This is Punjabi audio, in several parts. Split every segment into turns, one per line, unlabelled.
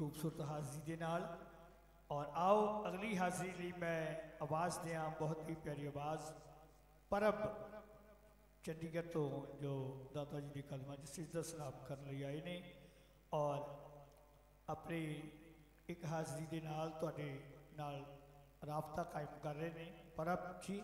ਖੂਬਸੂਰਤ ਹਾਜ਼ਰੀ ਦੇ ਨਾਲ ਔਰ ਆਓ ਅਗਲੀ ਹਾਜ਼ਰੀ ਲਈ ਮੈਂ ਆਵਾਜ਼ ਦਿਆਂ ਬਹੁਤ ਹੀ ਪਿਆਰੀ ਆਵਾਜ਼ ਪਰਬ ਚੰਡੀਗੜ੍ਹ ਤੋਂ ਜੋ ਦਾਤਾ ਜੀ ਦੀ ਕਲਮਾ ਚ ਸਿਜਦਾ ਸਲਾਮ ਕਰਨ ਲਈ ਆਏ ਨੇ ਔਰ ਆਪਣੀ ਇੱਕ ਹਾਜ਼ਰੀ ਦੇ ਨਾਲ ਤੁਹਾਡੇ ਨਾਲ ਰਾਬਤਾ ਕਾਇਮ ਕਰ ਰਹੇ ਨੇ ਪਰਬ ਜੀ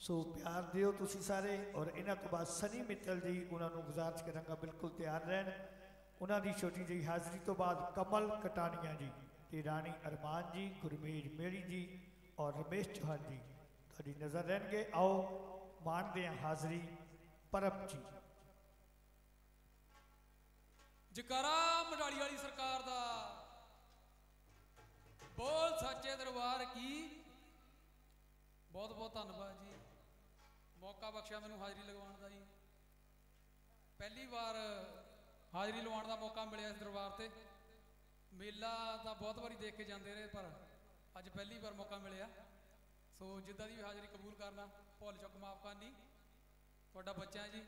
ਸੋ ਪਿਆਰ ਦਿਓ ਤੁਸੀਂ ਸਾਰੇ ਔਰ ਇਹਨਾਂ ਤੋਂ ਬਾਅਦ ਸਨੀ ਮਿੱਤਲ ਜੀ ਉਹਨਾਂ ਨੂੰ ਗੁਜ਼ਾਰਿਸ਼ ਕਰਾਂਗਾ ਬਿਲਕੁਲ ਤਿਆਰ ਰਹਿਣ ਉਹਨਾਂ ਦੀ ਛੋਟੀ ਜਿਹੀ ਹਾਜ਼ਰੀ ਤੋਂ ਬਾਅਦ ਕਮਲ ਕਟਾਨੀਆ ਜੀ ਤੇ ਰਾਣੀ ਅਰਮਾਨ ਜੀ ਗੁਰਮੀਰ ਮੇਰੀ ਜੀ ਔਰ ਰਮੇਸ਼ ਚੌਹਾਨ ਜੀ। ਤੁਹਾਡੀ ਨਜ਼ਰ ਰਹਿਣਗੇ। ਆਓ ਮਾਣਦੇ ਹਾਂ ਹਾਜ਼ਰੀ ਪਰਬ ਜੀ।
ਜਕਾਰਾ ਮਡਾਲੀ ਵਾਲੀ ਸਰਕਾਰ ਦਾ। ਬੋਲ ਸੱਚੇ ਦਰਬਾਰ ਕੀ। ਬਹੁਤ ਬਹੁਤ ਧੰਨਵਾਦ ਜੀ। ਮੌਕਾ ਬਖਸ਼ਿਆ ਮੈਨੂੰ ਹਾਜ਼ਰੀ ਲਗਵਾਉਣ ਦਾ ਜੀ। ਪਹਿਲੀ ਵਾਰ ਹਾਜ਼ਰੀ ਲਵਾਉਣ ਦਾ ਮੌਕਾ ਮਿਲਿਆ ਇਸ ਦਰਬਾਰ ਤੇ। ਮੇਲਾ ਤਾਂ ਬਹੁਤ ਵਾਰੀ ਦੇਖ ਕੇ ਜਾਂਦੇ ਰਹੇ, ਪਰ ਅੱਜ ਪਹਿਲੀ ਵਾਰ ਮੌਕਾ ਮਿਲਿਆ। ਸੋ ਜਿੱਦਾਂ ਦੀ ਵੀ ਹਾਜ਼ਰੀ ਕਬੂਲ ਕਰਨਾ, ਭੁੱਲ ਚੁੱਕ ਮਾਫ ਕਰਨੀ। ਤੁਹਾਡਾ ਬੱਚਾ ਜੀ।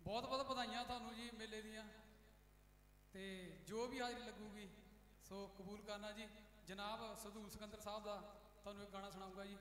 ਬਹੁਤ ਬਹੁਤ ਵਧਾਈਆਂ ਤੁਹਾਨੂੰ ਜੀ ਮੇਲੇ ਦੀਆਂ। ਤੇ ਜੋ ਵੀ ਹਾਜ਼ਰੀ ਲੱਗੂਗੀ, ਸੋ ਕਬੂਲ ਕਰਨਾ ਜੀ। ਜਨਾਬ ਸਦੂਲ ਸਿਕੰਦਰ ਸਾਹਿਬ ਦਾ ਤੁਹਾਨੂੰ ਇੱਕ ਗਾਣਾ ਸੁਣਾਉਂਗਾ ਜੀ।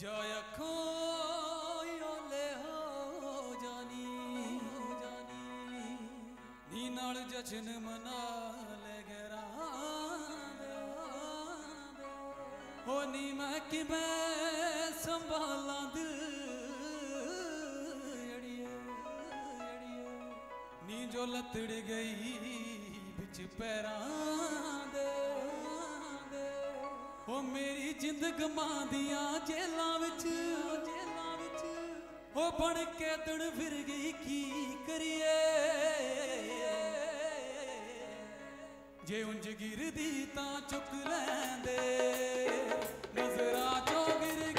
ਜੈ ਅੱਖੋਂ ਹੋ ਜਾਨੀ ਜਾਨੀ ਨੀ ਨਾਲ ਜਸ਼ਨ ਮਨਾ ਲੈ ਗਰਾ ਹੋ ਨੀ ਮੈਂ ਕਿਵੇਂ ਸੰਭਾਲਾਂ ਦਿਲ ਅੜੀਏ ਅੜੀਏ। ਨੀ ਜੋ ਲਤੜ ਗਈ ਵਿੱਚ ਪੈਰਾਂ ਦੇ ਉਹ ਮੇਰੀ ਜਿੰਦ ਗਮਾਂਦੀਆਂ ਜੇਲਾਂ ਵਿੱਚ ਹੋ ਬਣ ਕੇ ਤਣ ਫਿਰ ਗਈ, ਕੀ ਕਰੀਏ? ਜੇ ਉਂਝ ਗਿਰਦੀ ਤਾਂ ਚੁੱਕ ਲੈਂਦੇ। ਨਜ਼ਰਾਂ ਚੋਂ ਗਿਰ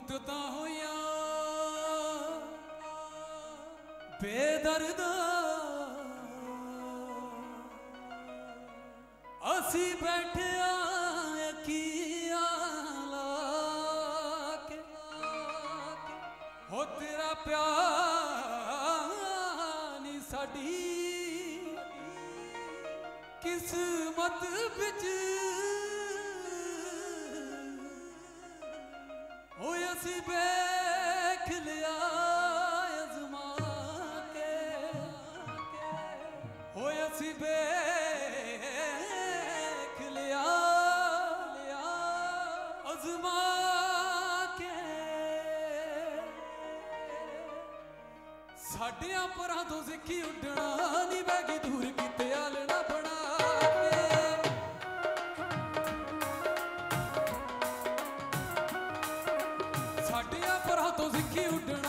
ਉਦਦਾ ਹੋਇਆ। ਬੇਦਰਦ। ਅਸੀਂ ਬੈਠਿਆ ਅੱਖੀਆਂ ਲਾ ਕੇ। ਹੋ ਤੇਰਾ ਪਿਆਰ ਨਹੀਂ ਸਾਡੀ। ਕਿਸਮਤ ਵਿੱਚ نصيبك ليا يا زماك هو يا نصيبك ليا ليا زماك ਸਾਡੀਆਂ ਪਰਾਂ ਤੋਂ ਸਿੱਖੀ ਉੱਡਣਾ ਨਹੀਂ ਬੈਗੀ ਦੂਰ ਕਿਤੇ ਆਲਣਾ ਸਾਡੀਆਂ ਪਰਾਂ ਤੋਂ ਸਿੱਖੀ ਉੱਡਣ।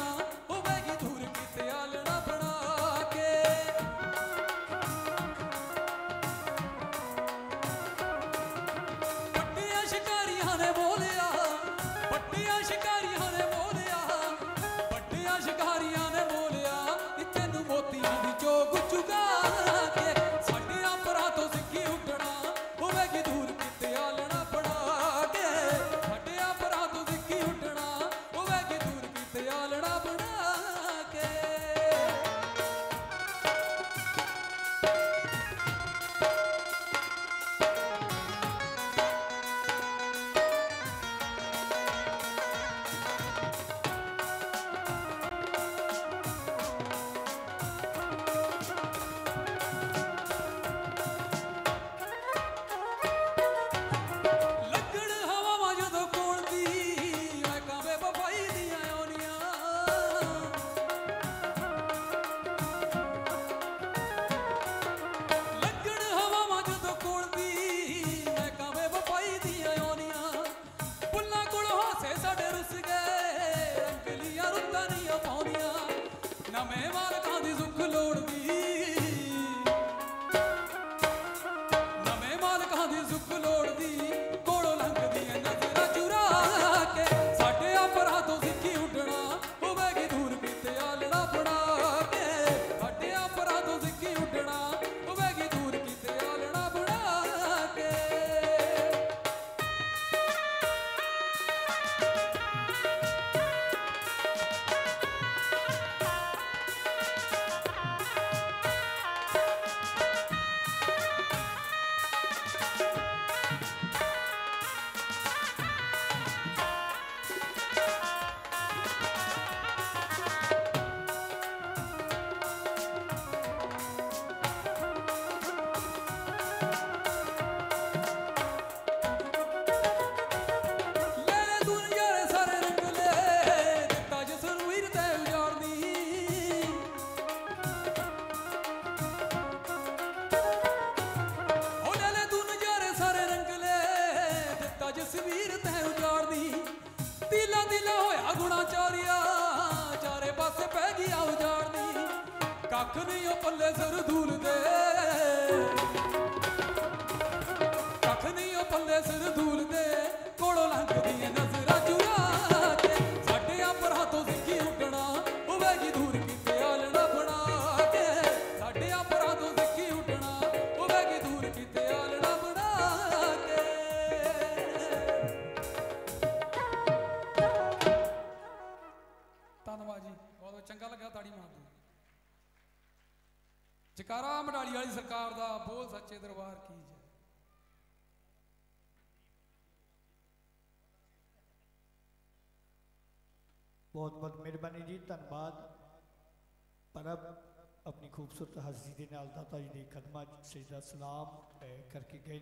ਚੁੱਕ ਲੋ ਕੱਖ ਨਹੀਂ ਉਹ ਪੱਲੇ ਸਿਰ ਧੂਲਦੇ। ਕੱਖ ਨਹੀਂ ਉਹ ਪੱਲੇ ਸਿਰ ਧੂਲ ਸਰਕਾਰ ਦਾ ਬੋਲ ਸੱਚੇ ਦਰਬਾਰ ਕੀ ਜੈ
ਬਹੁਤ ਬਹੁਤ ਮਿਹਰਬਾਨੀ ਜੀ ਧੰਨਵਾਦ ਪਰਬ ਆਪਣੀ ਖੂਬਸੂਰਤ ਹਾਜ਼ਰੀ ਦੇ ਨਾਲ ਦਾਤਾ ਜੀ ਦੇ ਕਦਮਾਂ 'ਚ ਸਜਦਾ ਸਲਾਮ ਅਹ, ਕਰਕੇ ਗਏ